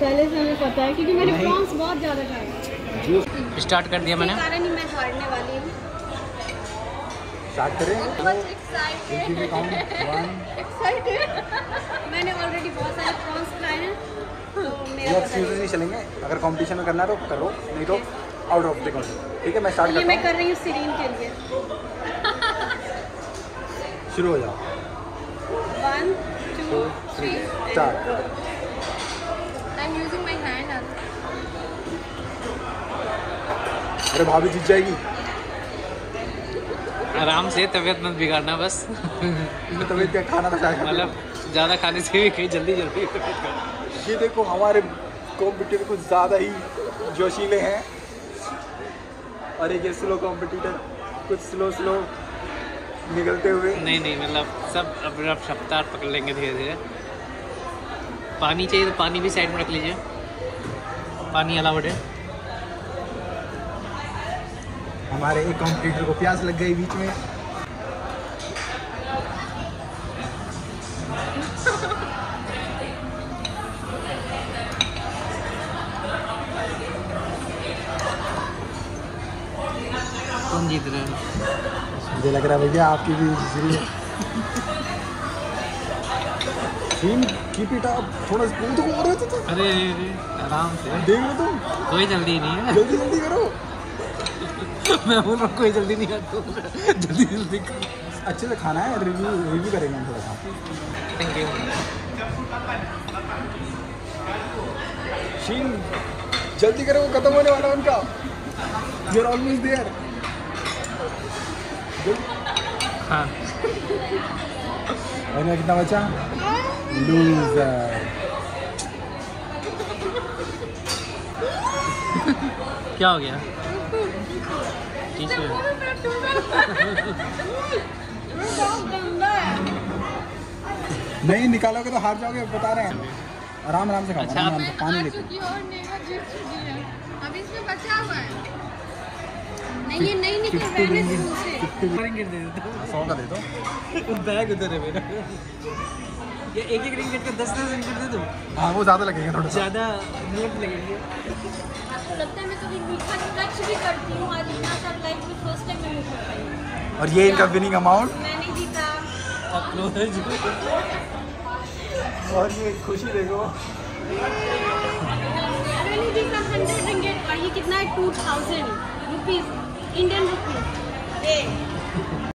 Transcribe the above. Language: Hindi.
पहले से हमें पता है क्योंकि मैंने प्रॉन्स बहुत ज़्यादा खाए स्टार्ट कर दिया मैंने। कारण ही मैं हारने वाली हूँ। स्टार्ट करें। मैंने ऑलरेडी बहुत सारे प्रॉन्स खाए हैं तो एक्सक्यूजेस नहीं। चलेंगे। अगर कंपटीशन में करना है तो करो नहीं तो आउट ऑफ़ द ठीक है मैं स्टार्ट करता मैं कर रही हूँ सीरीन के लिए। शुरू हो जाओ। One two three start am using my अरे भाभी जीत जाएगी। आराम से तबीयत मत बिगाड़ना बस। तबीयत क्या खाना तो मतलब ज़्यादा खाने से भी कहीं जल्दी जल्दी ये देखो हमारे कॉम्पिटिटर कुछ ज़्यादा ही जोशीले हैं। और एक ये स्लो कॉम्पिटिटर कुछ स्लो स्लो निकलते हुए। नहीं नहीं मतलब सब अब अब रफ्तार पकड़ लेंगे धीरे धीरे पानी चाहिए तो पानी भी साइड में रख लीजिए। पानी अलाउड है। हमारे एक कॉम्पिटिटर को प्यास लग गई बीच में। कौन जीत रहे हैं? मुझे लग रहा है भैया आपकी भी टीम कीप इट अप थोड़ा स्पून तो हो रहे थे। अरे आराम से। देख लो तुम। कोई जल्दी नहीं है। जल्दी जल्दी करो। मैं बोल रहा हूँ कोई जल्दी नहीं करता जल्दी जल्दी करो। अच्छे से खाना है रिव्यू रिव्यू करेंगे हम थोड़ा सा। थैंक यू शीन जल्दी करो वो खत्म होने वाला है उनका। यू आर ऑलमोस्ट देयर हाँ। और कितना बचा लूजर क्या हो गया? टीचर नहीं निकालोगे तो हार जाओगे बता रहे हैं। आराम आराम से खाओ अच्छा, पानी लेके नहीं ये नहीं निकल रहा है। ना स्पून से सौ का दे दो। बैग उधर है मेरा। ये एक एक रिंगट का दस दस रिंगट दे दो हाँ वो ज़्यादा लगेगा थोड़ा ज़्यादा नोट लगेंगे। आपको लगता है मैं कभी मीठा टच भी करती हूँ आज इतना सब लाइफ में फ़र्स्ट टाइम मैं मीठा खाई और ये इनका विनिंग अमाउंट मैंने जीता। और ये खुशी देखो। मैंने जीता हंड्रेड रिंगेट और ये कितना है? Two thousand rupees Indian rupees ये